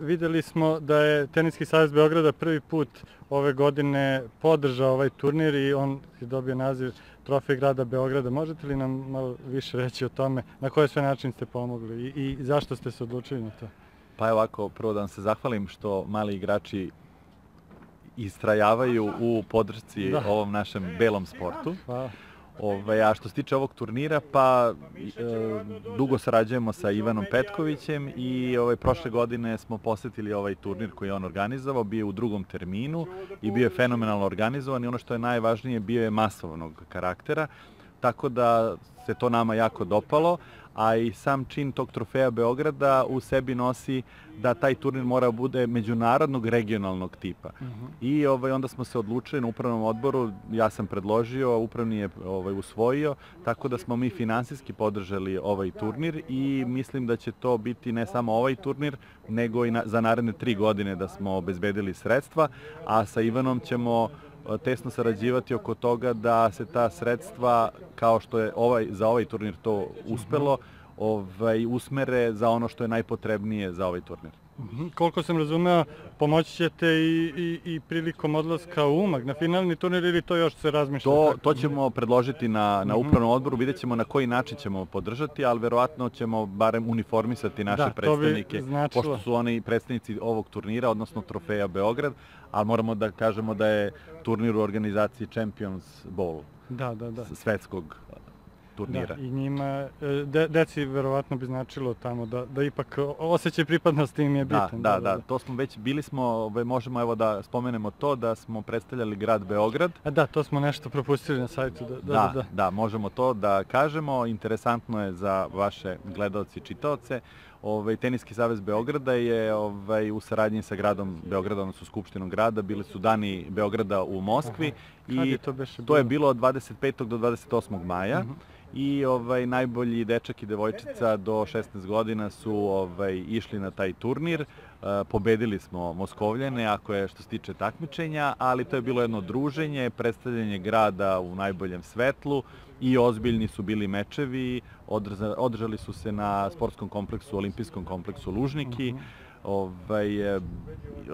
Videli smo da je Teniski savez Beograda prvi put ove godine podržao ovaj turnir i on je dobio naziv Trofej grada Beograda. Možete li nam malo više reći o tome na koje sve način ste pomogli i, i zašto ste se odlučili na to? Pa evo ovako, prvo da vam se zahvalim što mali igrači istrajavaju u podršci da. ovom našem belom sportu. Hvala. Ove, a što se tiče ovog turnira, pa e, dugo sarađujemo sa Ivanom Petkovićem i ove, prošle godine smo posetili ovaj turnir koji je on organizovao, bio je u drugom terminu i bio je fenomenalno organizovan i ono što je najvažnije, bio je masovnog karaktera, tako da se to nama jako dopalo, a i sam čin tog trofeja Beograda u sebi nosi da taj turnir mora bude međunarodnog regionalnog tipa. Uh mhm. -huh. I ovaj, onda smo se odlučili na upravnom odboru, ja sam predložio, upravni je ovaj, usvojio, tako da smo mi finansijski podržali ovaj turnir i mislim da će to biti ne samo ovaj turnir, nego i na, za naredne tri godine da smo obezbedili sredstva, a sa Ivanom ćemo tesno sarađivati oko toga da se ta sredstva, kao što je ovaj, za ovaj turnir to uspelo, ovaj, usmere za ono što je najpotrebnije za ovaj turnir. Mhm. Koliko sam razumeo, pomoći ćete i, i, i prilikom odlaska u Umag na finalni turnir ili to još se razmišlja? To, to ćemo predložiti na, na mhm. upravnom odboru, vidjet ćemo na koji način ćemo podržati, ali verovatno ćemo barem uniformisati naše da, predstavnike, značilo... pošto su oni predstavnici ovog turnira, odnosno trofeja Beograd, ali moramo da kažemo da je turnir u organizaciji Champions Bowl. Da, da, da. Svetskog turnira. Da, i njima, e, de, deci verovatno bi značilo tamo da, da ipak osjećaj pripadnosti im je da, bitan. Da, da, da, da, to smo već, bili smo, ove, možemo evo da spomenemo to, da smo predstavljali grad Beograd. A da, to smo nešto propustili na sajtu. Da, da, da, da, da možemo to da kažemo, interesantno je za vaše gledalci i čitaoce. Ovaj, Teniski savez Beograda je ovaj, u saradnji sa gradom Beograda, odnosno Skupštinom grada, bili su dani Beograda u Moskvi Aha. I je to, to je bilo od 25. do 28. maja. Uh mhm. -huh i ovaj najbolji dečak i devojčica do 16 godina su ovaj išli na taj turnir. E, pobedili smo Moskovljane ako je što se tiče takmičenja, ali to je bilo jedno druženje, predstavljanje grada u najboljem svetlu i ozbiljni su bili mečevi. Održali su se na sportskom kompleksu, olimpijskom kompleksu Lužniki. Mm -hmm. Ovaj,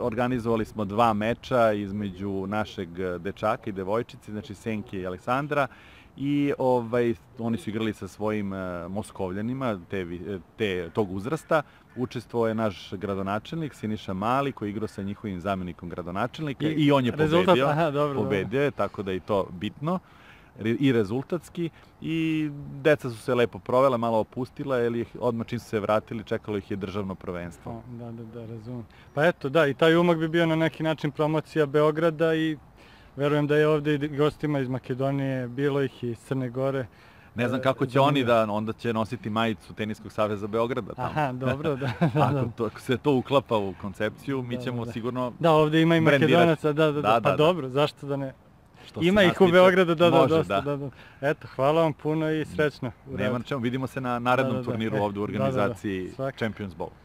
organizovali smo dva meča između našeg dečaka i devojčice, znači Senke i Aleksandra i ovaj, oni su igrali sa svojim uh, Moskovljanima te, te, tog uzrasta. Učestvovao je naš gradonačelnik Siniša Mali koji igrao sa njihovim zamenikom gradonačelnika i, i on je rezultat, pobedio. Aha, dobro, pobedio je, tako da je to bitno i rezultatski i deca su se lepo provela, malo opustila, jer ih odmah čim su se vratili, čekalo ih je državno prvenstvo. Da, da, da, razumem. Pa eto, da, i taj umak bi bio na neki način promocija Beograda i Verujem da je ovde i gostima iz Makedonije, bilo ih i iz Crne Gore. Ne znam kako će oni da, onda će nositi majicu Teniskog saveza Beograda tamo. Aha, dobro, da. da, ako, to, ako se to uklapa u koncepciju, mi da, ćemo da. sigurno Da, ovde ima i Makedonaca, da, da, da, da, pa da, dobro, zašto da ne... Ima ih u Beogradu, da, da, dosta, da. da, da. Eto, hvala vam puno i srećno. Nema čemu, vidimo se na narednom da, da, turniru e, ovde u organizaciji. Champions Bowl.